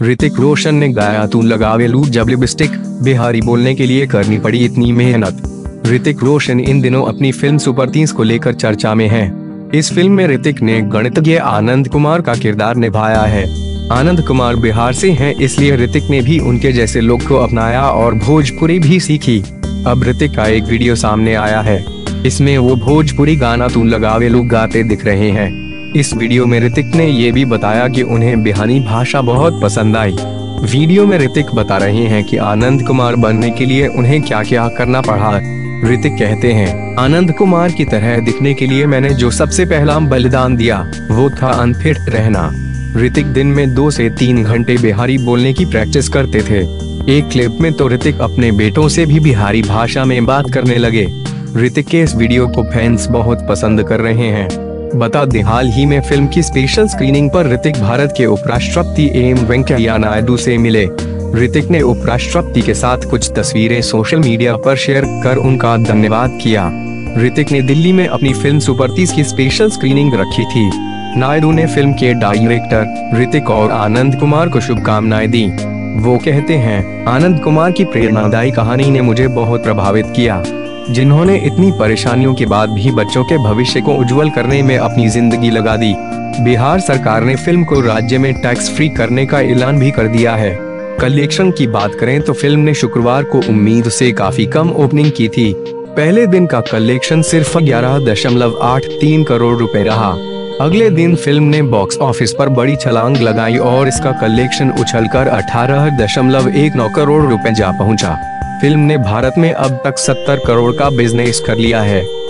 ऋतिक रोशन ने गाया, तू लगावे लू जब लिपस्टिक बिहारी बोलने के लिए करनी पड़ी इतनी मेहनत। ऋतिक रोशन इन दिनों अपनी फ़िल्म सुपर तीस को लेकर चर्चा में है। इस फ़िल्म में ऋतिक ने गणितज्ञ आनंद कुमार का किरदार निभाया है। आनंद कुमार बिहार से हैं, इसलिए ऋतिक ने भी उनके जैसे लोग को अपनाया और भोजपुरी भी सीखी। अब ऋतिक का एक वीडियो सामने आया है। इसमें वो भोजपुरी गाना, तू लगावे लोग गाते दिख रहे हैं। इस वीडियो में ऋतिक ने ये भी बताया कि उन्हें बिहानी भाषा बहुत पसंद आई। वीडियो में ऋतिक बता रहे हैं कि आनंद कुमार बनने के लिए उन्हें क्या क्या करना पड़ा। ऋतिक कहते हैं, आनंद कुमार की तरह दिखने के लिए मैंने जो सबसे पहला बलिदान दिया, वो था अनफिट रहना। ऋतिक दिन में दो से तीन घंटे बिहारी बोलने की प्रैक्टिस करते थे। एक क्लिप में तो ऋतिक अपने बेटों से भी बिहारी भाषा में बात करने लगे। ऋतिक के इस वीडियो को फैंस बहुत पसंद कर रहे हैं। बता दें, हाल ही में फ़िल्म की स्पेशल स्क्रीनिंग पर ऋतिक भारत के उपराष्ट्रपति एम वेंकैया नायडू से मिले। ऋतिक ने उपराष्ट्रपति के साथ कुछ तस्वीरें सोशल मीडिया पर शेयर कर उनका धन्यवाद किया। ऋतिक ने दिल्ली में अपनी फ़िल्म सुपर तीस की स्पेशल स्क्रीनिंग रखी थी। नायडू ने फ़िल्म के डायरेक्टर ऋतिक और आनंद कुमार को शुभकामनाएँ दी। वो कहते हैं, आनंद कुमार की प्रेरणादायी कहानी ने मुझे बहुत प्रभावित किया। जिन्होंने इतनी परेशानियों के बाद भी बच्चों के भविष्य को उज्जवल करने में अपनी ज़िंदगी लगा दी। बिहार सरकार ने फ़िल्म को राज्य में टैक्स फ्री करने का ऐलान भी कर दिया है। कलेक्शन की बात करें तो फ़िल्म ने शुक्रवार को उम्मीद से काफ़ी कम ओपनिंग की थी। पहले दिन का कलेक्शन सिर्फ़ ग्यारह दशमलव आठ तीन करोड़ रुपए रहा। अगले दिन फ़िल्म ने बॉक्स ऑफ़िस पर बड़ी छलांग लगाई और इसका कलेक्शन उछलकर अठारह दशमलव एक नौ करोड़ रुपए जा पहुँचा। फ़िल्म ने भारत में अब तक 70 करोड़ का बिज़नेस कर लिया है।